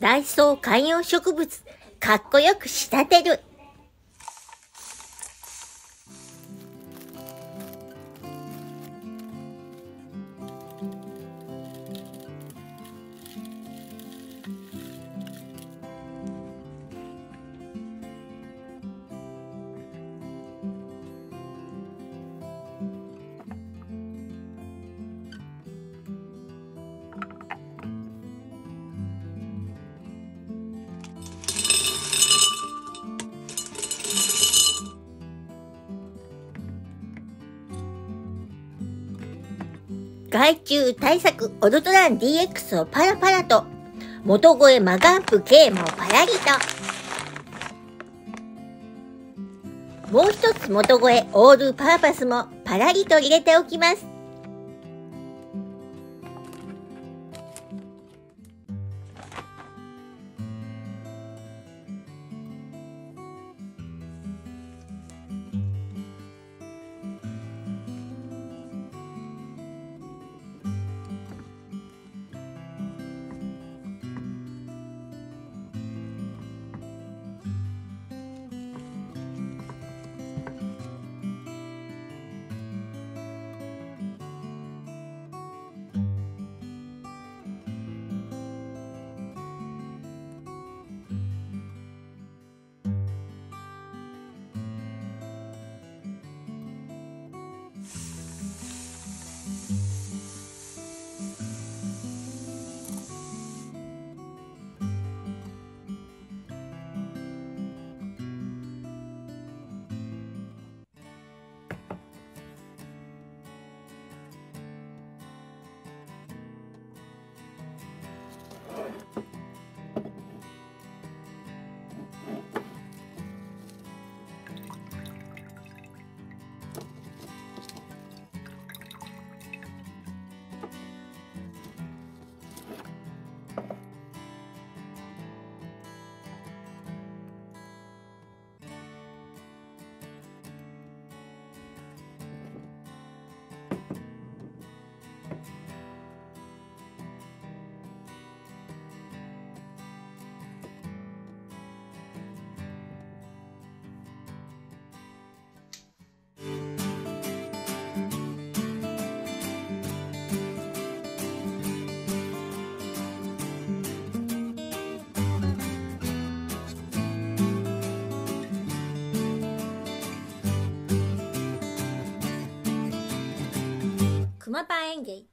ダイソー観葉植物、かっこよく仕立てる。害虫対策オルトラン DX をパラパラと。元声マガンプ K もパラリと。もう一つ元声オールパーパスもパラリと入れておきます。Kuma Baenge.